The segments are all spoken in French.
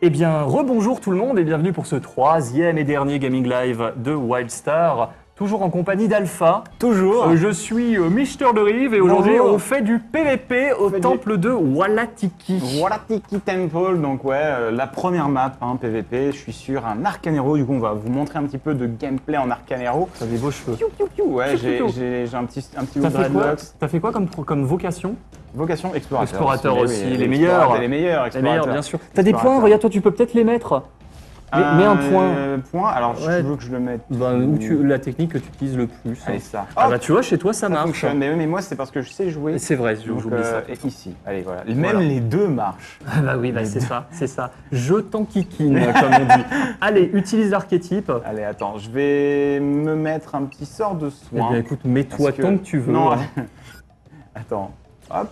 Eh bien, rebonjour tout le monde et bienvenue pour ce troisième et dernier Gaming Live de Wildstar. Toujours en compagnie d'Alpha. Toujours. Euh, je suis euh, Mister de Rive et aujourd'hui on fait du PVP au fait du- temple de Walatiki. Voilà Tiki Temple, donc ouais, euh, la première map hein, PVP. Je suis sur un Arcanero, du coup on va vous montrer un petit peu de gameplay en Arcanero. T'as des beaux cheveux. Piou, piou, piou. Ouais, j'ai un petit, un petit T'as fait fait quoi comme, comme vocation? Vocation explorateur. Explorateur Mais aussi, les explorateur, meilleurs. Les meilleurs Les meilleurs, explorateurs. bien sûr. T'as des points, regarde, toi tu peux peut-être les mettre. Mets, mets un point. Euh, point, alors si Ouais. tu veux que je le mette. Ben, où tu- la technique que tu utilises le plus. Allez, ça. Ah bah tu vois, chez toi ça ça marche. fonctionne. Mais, mais moi c'est parce que je sais jouer. C'est vrai, Donc, j'oublie euh, ça. et ici, allez voilà. Même Voilà. les deux marchent. Ah bah oui, bah c'est ça, c'est ça. Je t'enquiquine, comme on dit. Allez, utilise l'archétype. Allez, attends, je vais me mettre un petit sort de Eh soin. bien écoute, mets-toi Parce que- tant que tu veux. Non, hein. attends. Hop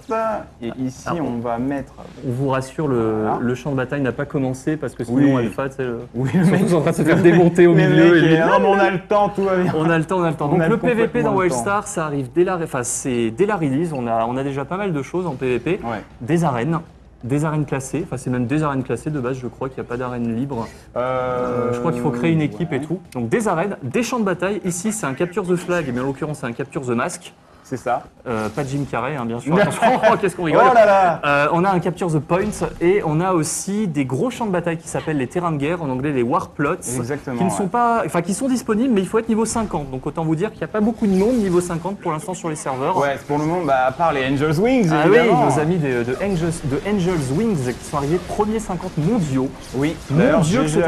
Et ici, Ah, on va mettre. On vous rassure, le, Voilà. le champ de bataille n'a pas commencé parce que Oui. sinon Alpha, tu sais, le- Oui, ils sont tous en train de se faire démonter au le milieu. mec et Ah, mais on a le temps, tout va bien. on a le temps, on a le temps. On Donc le PVP dans le. Wildstar, ça arrive dès la, enfin, c'est dès la release. On a, on a déjà pas mal de choses en PVP. Ouais. Des arènes, des arènes classées. Enfin, c'est même des arènes classées de base. Je crois qu'il n'y a pas d'arène libre. Euh, je crois qu'il faut créer une équipe ouais. et tout. Donc des arènes, des champs de bataille. Ici, c'est un capture the flag, mais en l'occurrence, c'est un capture the mask. C'est ça. Euh, pas Jim Carrey, hein, bien sûr. Oh, qu'est-ce qu'on Oh rigole. là là Euh, on a un capture the point et on a aussi des gros champs de bataille qui s'appellent les terrains de guerre, en anglais les war plots, Exactement. qui ne ouais. sont pas, enfin qui sont disponibles, mais il faut être niveau 50. Donc autant vous dire qu'il n'y a pas beaucoup de monde niveau 50 pour l'instant sur les serveurs. Ouais, pour le moment, bah, à part les Angels Wings, Ah oui, nos amis de, de Angels, de Angels Wings qui sont arrivés premiers 50 mondiaux. Oui, d'ailleurs, GG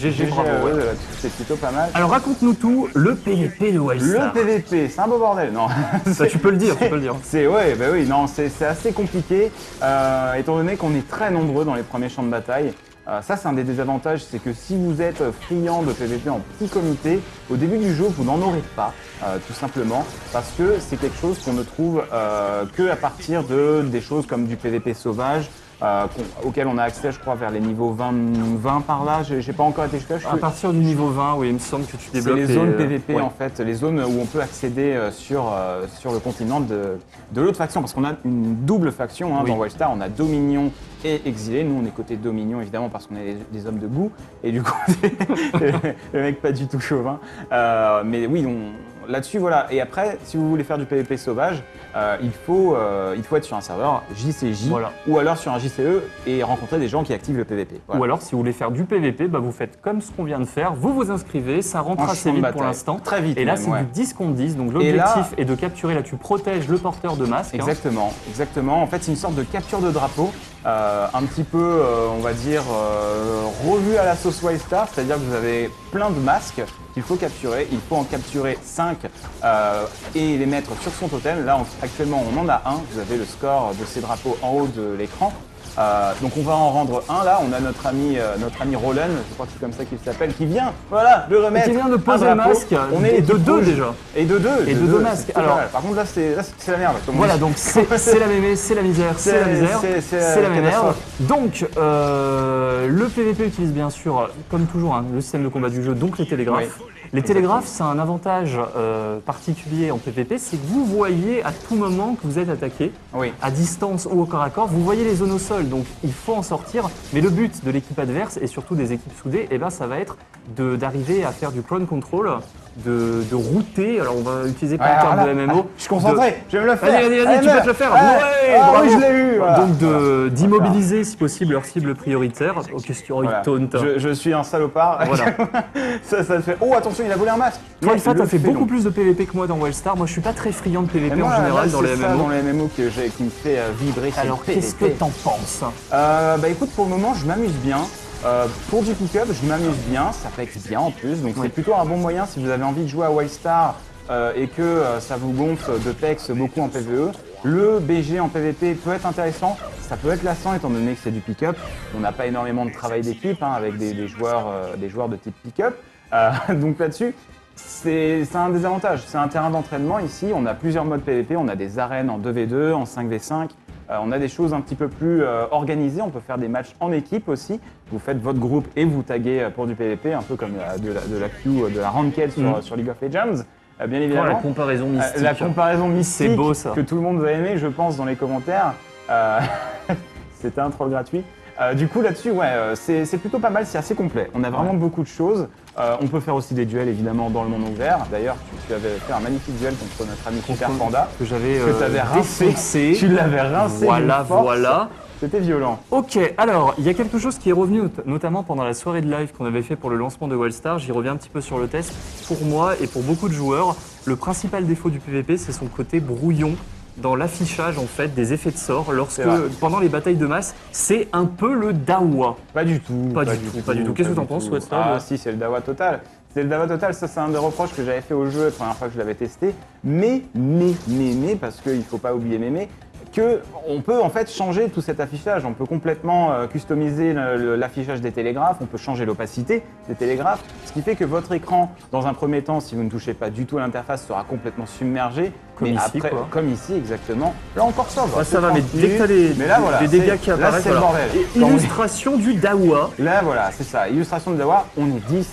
GG, bravo, eux, ouais. c'est plutôt pas mal. Alors raconte-nous tout, le PVP de Le Wildstar. PVP, c'est un beau bordel, non Ça, tu peux le dire, tu peux le dire. C'est ouais, bah oui, non, c'est c'est assez compliqué, euh, étant donné qu'on est très nombreux dans les premiers champs de bataille. Euh, ça, c'est un des désavantages, c'est que si vous êtes friand de PVP en petit comité, au début du jeu, vous n'en aurez pas, euh, tout simplement, parce que c'est quelque chose qu'on ne trouve euh, que à partir de des choses comme du PVP sauvage. Euh, auquel on a accès, je crois, vers les niveaux 20, 20 par là. J'ai pas encore été jusqu'à. À partir du niveau 20, oui, il me semble que tu c'est débloques les zones euh, PVP ouais. en fait, les zones où on peut accéder euh, sur, euh, sur le continent de, de l'autre faction. Parce qu'on a une double faction hein, Oui. dans Wildstar, on a Dominion et Exilé. Nous on est côté Dominion évidemment parce qu'on est des, des hommes de goût. Et du coup, le mec pas du tout chauvin. Euh, mais oui, on- là-dessus voilà. Et après, si vous voulez faire du PVP sauvage, euh, il, faut, euh, il faut être sur un serveur JCJ Voilà. ou alors sur un JCE et rencontrer des gens qui activent le PVP. Voilà. Ou alors, si vous voulez faire du PVP, bah, vous faites comme ce qu'on vient de faire, vous vous inscrivez, ça rentre En assez vite pour l'instant. Très vite. Et là, c'est ouais. du 10 contre 10, donc l'objectif est de capturer, là tu protèges le porteur de masque. hein. Exactement, exactement. En fait, c'est une sorte de capture de drapeau, euh, un petit peu, euh, on va dire, euh, revu à la sauce Wildstar, c'est-à-dire que vous avez plein de masques qu'il faut capturer. Il faut en capturer 5 et les mettre sur son totem. Là, actuellement, on en a un. Vous avez le score de ces drapeaux en haut de l'écran. Euh, donc on va en rendre un là, on a notre ami, euh, notre ami Roland, je crois que c'est comme ça qu'il s'appelle, qui vient, voilà, de remettre. qui vient de poser le masque, On est et de deux rouge. déjà. Et de deux. Et de deux masques. Alors- par contre là c'est là, c'est la merde. Voilà, donc c'est la mémé, c'est la misère, c'est la misère, c'est- la catastrophe. Donc, euh, le PVP utilise bien sûr, comme toujours, hein, le système de combat du jeu, donc les télégraphes. Les télégraphes, c'est un avantage euh, particulier en PVP, c'est que vous voyez à tout moment que vous êtes attaqué, Oui. à distance ou au corps à corps, vous voyez les zones au sol, donc il faut en sortir. Mais le but de l'équipe adverse et surtout des équipes soudées, eh ben, ça va être d'arriver à faire du crowd control, de, de router. Alors on va utiliser pas Ouais, le terme de MMO. Ah, Je suis concentré, je vais me le faire. Vas-y, vas-y, Allez, tu peux te le faire. Ouais. Ah oui, je l'ai eu. voilà. Donc Voilà. d'immobiliser si possible leur cible prioritaire. Voilà. taunt Je, je suis un salopard. Voilà. ça, ça fait. Oh, attention, il a volé un masque. Toi, Alpha, t'as fait félon. beaucoup plus de PVP que moi dans Wildstar. Moi, je suis pas très friand de PVP en général là, dans les ça, MMO. dans les MMO que j'ai- qui me fait euh, vibrer. Alors, qu'est-ce que t'en penses? Euh, Bah écoute, pour le moment, je m'amuse bien. Euh, pour du pick-up, je m'amuse bien, ça pexe bien en plus, donc Oui. c'est plutôt un bon moyen si vous avez envie de jouer à Wildstar euh, et que euh, ça vous gonfle de pex beaucoup en PvE. Le BG en PvP peut être intéressant, ça peut être lassant étant donné que c'est du pick-up. On n'a pas énormément de travail d'équipe hein, avec des, des joueurs, euh, des joueurs de type pick-up. Euh, donc là-dessus, c'est un désavantage. C'est un terrain d'entraînement ici. On a plusieurs modes PvP. On a des arènes en 2v2, en 5v5. Euh, on a des choses un petit peu plus euh, organisées. On peut faire des matchs en équipe aussi. Vous faites votre groupe et vous taguez pour du PvP, un peu comme de la, de la queue, de la ranked sur, sur League of Legends. euh, bien Oh, la évidemment. comparaison mystique. La comparaison mystique C'est beau, ça. que tout le monde va aimer, je pense, dans les commentaires. C'était un troll gratuit. Du coup, là-dessus, ouais, c'est c'est plutôt pas mal, c'est assez complet. On a vraiment Ouais. beaucoup de choses. Euh, on peut faire aussi des duels, évidemment, dans le monde ouvert. D'ailleurs, tu, tu avais fait un magnifique duel contre notre ami Super Panda. que j'avais euh, rincé. Tu l'avais rincé Voilà, voilà. C'était violent. Ok, alors il y a quelque chose qui est revenu not- notamment pendant la soirée de live qu'on avait fait pour le lancement de Wildstar. J'y reviens un petit peu sur le test. Pour moi et pour beaucoup de joueurs, le principal défaut du PvP, c'est son côté brouillon dans l'affichage en fait des effets de sort. Lorsque pendant les batailles de masse, c'est un peu le dawa. Pas du tout. Pas du tout, pas du tout. Qu'est-ce que t'en penses, Ah si, c'est le dawa total. C'est le dawa total, ça c'est un des reproches que j'avais fait au jeu la première fois que je l'avais testé. Mais, mais, mais, mais, parce qu'il faut pas oublier mais, mais, que on peut en fait changer tout cet affichage. On peut complètement euh, customiser l'affichage des télégraphes, on peut changer l'opacité des télégraphes, ce qui fait que votre écran, dans un premier temps, si vous ne touchez pas du tout à l'interface, sera complètement submergé. Comme mais ici, après, quoi. comme ici exactement. Là encore ça va. Ah, ça va, mais dès que t'as les, mais là, voilà, les dégâts qui là, apparaissent, voilà. on- illustration du dawa. Là, voilà, c'est ça. Illustration de Dawa, on est 10.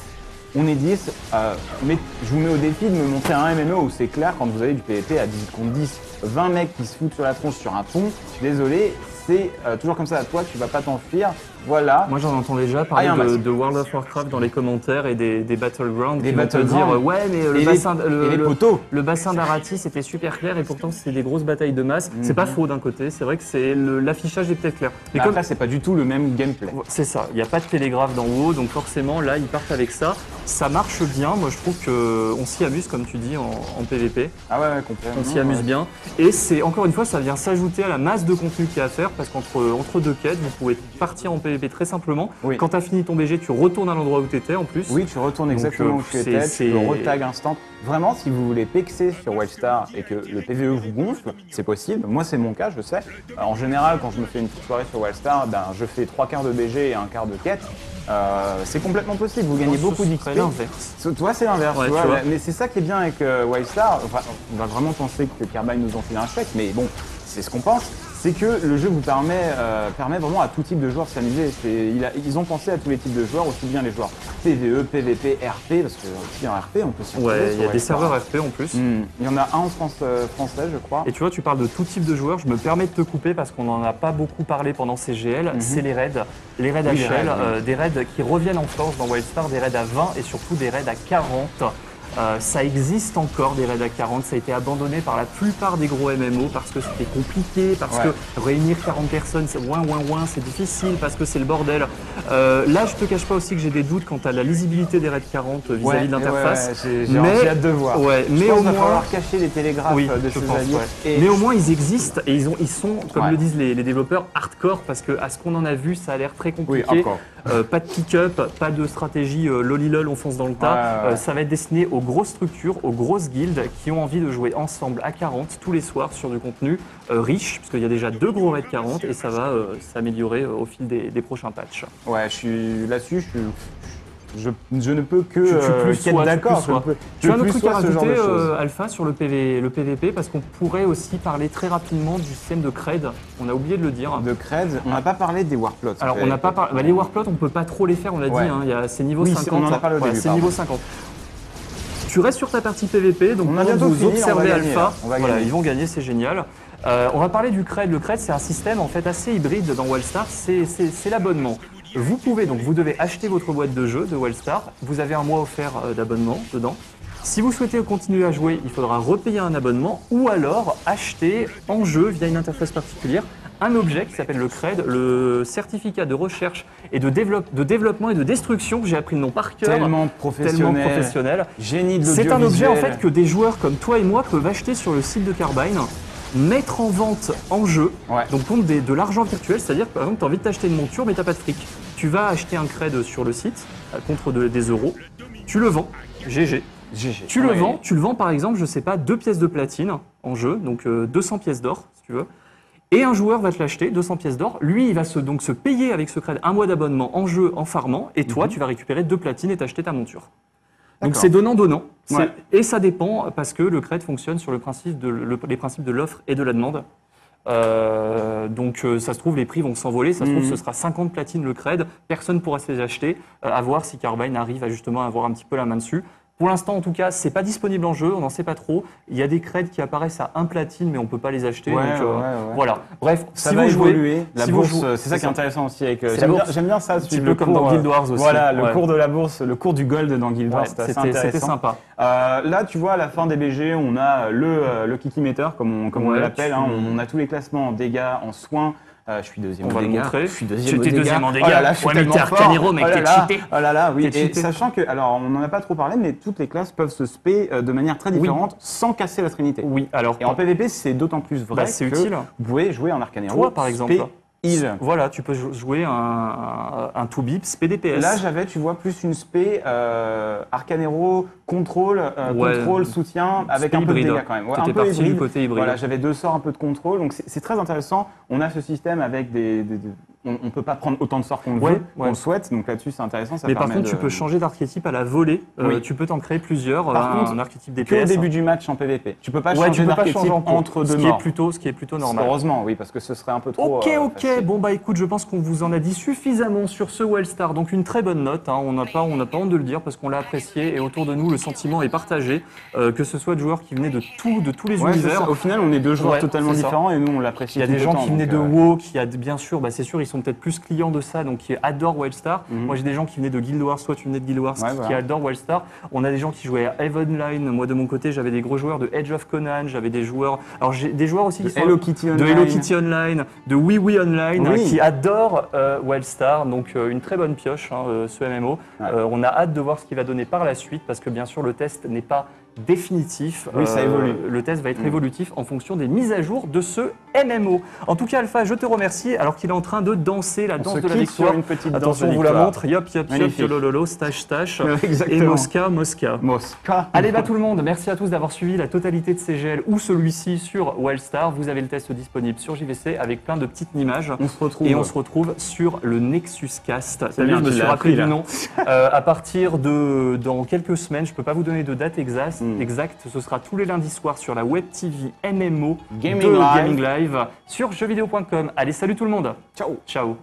On est 10. euh, mais je vous mets au défi de me montrer un MMO où c'est clair quand vous avez du PvP à 10 contre 10. 20 mecs qui se foutent sur la tronche sur un pont. Désolé, c'est euh, toujours comme ça toi, tu vas pas t'enfuir. Voilà. Moi j'en entends déjà parler Ah, un de, World of Warcraft dans les commentaires et des, des Battlegrounds Des Battlegrounds. dire euh, ouais mais euh, le Et les- bassin, le, et les le- poteaux. le bassin d'Arati c'était super clair et pourtant c'était des grosses batailles de masse. C'est Mhm. pas faux d'un côté, c'est vrai que c'est l'affichage est peut-être clair. Mais Mais comme après, c'est pas du tout le même gameplay. c'est ça, il n'y a pas de télégraphe d'en haut, donc forcément là ils partent avec ça. Ça marche bien, moi je trouve qu'on s'y amuse comme tu dis en, en PvP. Ah ouais, ouais, complètement. On s'y amuse ouais. bien. Et c'est encore une fois, ça vient s'ajouter à la masse de contenu qu'il y a à faire parce qu'entre entre deux quêtes, vous pouvez partir en PvP très simplement. Oui. Quand tu as fini ton BG, tu retournes à l'endroit où tu étais en plus. Oui, tu retournes Donc, exactement euh, où tu c'est- étais, tu peux retag instant. Vraiment, si vous voulez pexer sur Wildstar et que le PVE vous gonfle, c'est possible. Moi, c'est mon cas, je sais. Euh, En général, quand je me fais une petite soirée sur Wildstar, ben, je fais trois quarts de BG et un quart de quête. Euh, c'est complètement possible, vous gagnez Ce beaucoup serait d'XP. Toi, c'est l'inverse, Ouais. Mais c'est ça qui est bien avec euh, Wildstar. Enfin, on va vraiment penser que Carbine nous enfile un chèque, mais bon, c'est ce qu'on pense. C'est que le jeu vous permet, euh, permet vraiment à tout type de joueurs de s'amuser. Il Ils ont pensé à tous les types de joueurs, aussi bien les joueurs PVE, PVP, RP, parce que aussi en RP, on peut s'y Ouais, il y a des serveurs FP en plus. Hmm. Il y en a un en France, euh, français, je crois. Et tu vois, tu parles de tout type de joueurs. Je me permets de te couper parce qu'on n'en a pas beaucoup parlé pendant CGL. C'est les raids. Les raids à Mhm. Oui, les Shell, raids, oui. euh, des raids qui reviennent en force dans Wildstar, des raids à 20 et surtout des raids à 40. Euh, ça existe encore des raids à 40, ça a été abandonné par la plupart des gros MMO parce que c'était compliqué, parce Ouais. que réunir 40 personnes, c'est ouin ouin ouin, c'est difficile, parce que c'est le bordel. Euh, là, je te cache pas aussi que j'ai des doutes quant à la lisibilité des raids 40 vis-à-vis Ouais, de l'interface. ouais, Mais- j'ai hâte de voir. Je mais pense au moins- falloir cacher les télégraphes Oui, de je ces pense. Et- Mais au moins ils existent et ils, ont, ils sont, comme le disent les, les développeurs, hardcore parce que à ce qu'on en a vu, ça a l'air très Oui, compliqué. encore. Euh, pas de pick-up, pas de stratégie euh, lolilol, on fonce dans le tas. Ça va être destiné aux grosses structures, aux grosses guildes qui ont envie de jouer ensemble à 40 tous les soirs sur du contenu euh, riche, parce qu'il y a déjà deux gros raids 40 et ça va euh, s'améliorer euh, au fil des, des prochains patchs. Ouais, je suis là-dessus, je, suis- je, je ne peux que Tu- tu euh, plus d'accord. Tu as un autre truc à rajouter, euh, Alpha, sur le, PV, le PVP, parce qu'on pourrait aussi parler très rapidement du système de cred. On a oublié de le dire. De Cred, on n'a pas parlé des Warplots. Alors, on n'a pas parlé. bah, les warplots, on peut pas trop les faire, on l'a Ouais. dit. hein, il y a- c'est niveau Oui, 50. c'est- on en a parlé au Ouais, début, C'est niveau 50. Tu restes sur ta partie PVP, donc On a bientôt vous fini, on va observez gagner, Alpha. On voilà, ils vont gagner, c'est génial. Euh, on va parler du CRED. Le CRED, c'est un système en fait assez hybride dans Wellstar. C'est l'abonnement. Vous pouvez donc, vous devez acheter votre boîte de jeu de Wellstar. Vous avez un mois offert euh, d'abonnement dedans. Si vous souhaitez continuer à jouer, il faudra repayer un abonnement ou alors acheter en jeu via une interface particulière un objet qui s'appelle le CRED, le certificat de recherche et de, développe- de développement et de destruction. J'ai appris le nom par cœur. Tellement professionnel. Tellement professionnel. Génie de C'est un objet en fait que des joueurs comme toi et moi peuvent acheter sur le site de Carbine, mettre en vente en jeu, Ouais. donc contre des- de l'argent virtuel, c'est-à-dire que par exemple tu as envie de t'acheter une monture mais tu pas de fric. Tu vas acheter un cred sur le site contre de- des euros, tu le vends, GG. GG. Tu le Ouais. vends, tu le vends par exemple, je sais pas, deux pièces de platine en jeu, donc euh, 200 pièces d'or si tu veux. Et un joueur va te l'acheter, 200 pièces d'or. Lui, il va se, donc se payer avec ce cred un mois d'abonnement en jeu, en farmant. Et toi, tu vas récupérer deux platines et t'acheter ta monture. Donc c'est donnant-donnant. Ouais. Et ça dépend parce que le cred fonctionne sur le principe de, le- les principes de l'offre et de la demande. Euh, donc euh, ça se trouve, les prix vont s'envoler. Ça se trouve, Mhm. ce sera 50 platines le cred. Personne pourra se les acheter. Euh, à voir si Carbine arrive à justement avoir un petit peu la main dessus. Pour l'instant, en tout cas, c'est pas disponible en jeu, on n'en sait pas trop. Il y a des creds qui apparaissent à un platine, mais on peut pas les acheter. Ouais, donc, euh, ouais, ouais. Voilà. Bref, Ça si va vous jouez, évoluer. La si bourse, euh, c'est ça qui est intéressant aussi. Avec, euh, J'aime bien, j'aime bien ça. Un petit peu comme cours, dans euh, Guild Wars aussi. Voilà, le cours de la bourse, le cours du gold dans Guild Wars, c'était sympa. Euh, là, tu vois, à la fin des BG, on a le, euh, le Kikimeter, comme on, comme on l'appelle. hein. On a tous les classements en dégâts, en soins. Euh, je suis deuxième On au va le dégâts. montrer. Je suis Tu deuxième au étais dégâts. deuxième en Oh dégâts. là là, je suis Ouais, mais tellement t'es fort. Arcanero, mec, oh là t'es là, cheaté. Oh là là, oui. T'es Et cheaté. sachant que, alors, on n'en a pas trop parlé, mais toutes les classes peuvent se spé euh, de manière très différente sans casser la trinité. Oui, alors Et en PvP, c'est d'autant plus vrai Bah, c'est que utile. vous pouvez jouer en Arcanero. Toi, par exemple. spé, heal. voilà, tu peux jou- jouer un, un, un 2-bips PDPS. Là, j'avais, tu vois, plus une spé euh, Arcanero, contrôle, euh, Ouais. contrôle, soutien, avec un peu de dégâts quand même. Ouais, un peu parti du hybride. côté hybride. Voilà, j'avais deux sorts, un peu de contrôle, donc c'est c'est très intéressant. On a ce système avec des, des- des- on, on peut pas prendre autant de sorts qu'on le Ouais, veut, ouais. le souhaite, donc là-dessus c'est intéressant. Ça Mais par contre, tu peux changer d'archétype à la volée. Euh, tu peux t'en créer plusieurs. Par un, contre, un archétype que au DPS. début du match en PvP. Tu peux pas ouais, changer tu peux pas d'archétype changer en entre ce deux qui est plutôt, ce qui est plutôt normal. Heureusement, oui, parce que ce serait un peu trop. Ok, euh, ok. facile. Bon bah écoute, je pense qu'on vous en a dit suffisamment sur ce Wellstar. Donc une très bonne note. hein. On n'a pas, on n'a pas honte de le dire parce qu'on l'a apprécié et autour de nous le sentiment est partagé. euh, que ce soit de joueurs qui venaient de tout, de tous les univers. Au final, on est deux joueurs totalement différents et nous on l'apprécie. Il y a des gens qui venaient de euh, WoW, qui a bien sûr, bah c'est sûr, ils sont peut-être plus clients de ça, donc qui adorent Wildstar. Mhm. Moi j'ai des gens qui venaient de Guild Wars, soit tu venais de Guild Wars, Ouais, qui, voilà. qui adorent Wildstar. On a des gens qui jouaient à Heavenline. Moi de mon côté, j'avais des gros joueurs de Edge of Conan, j'avais des joueurs. Alors j'ai des joueurs aussi de qui sont Hello Kitty de Online. Hello Kitty Online, de Oui Oui Online, Oui. hein, qui adorent euh, Wildstar. Donc euh, une très bonne pioche, hein, euh, ce MMO. Ouais. Euh, on a hâte de voir ce qu'il va donner par la suite, parce que bien sûr le test n'est pas définitif. Oui, ça évolue. Le test va être Mm. évolutif en fonction des mises à jour de ce MMO. En tout cas, Alpha, je te remercie, alors qu'il est en train de danser la danse se de la victoire. une petite danse Attention, on vous la montre. Yop, yop, yop, yolololo, stache, stache. Et. Mosca, Mosca. Mosca. Allez, bah tout le monde, merci à tous d'avoir suivi la totalité de CGL ou celui-ci sur Wildstar. Vous avez le test disponible sur JVC avec plein de petites images. On se retrouve. Et on se retrouve sur le Nexus Cast. T'as vu, je me suis rappelé du nom. Euh, à partir de dans quelques semaines, je peux pas vous donner de date exacte. Mm. exacte. Ce sera tous les lundis soirs sur la web TV MMO Gaming de Live. Gaming Live sur jeuxvideo.com. Allez, salut tout le monde. Ciao. Ciao.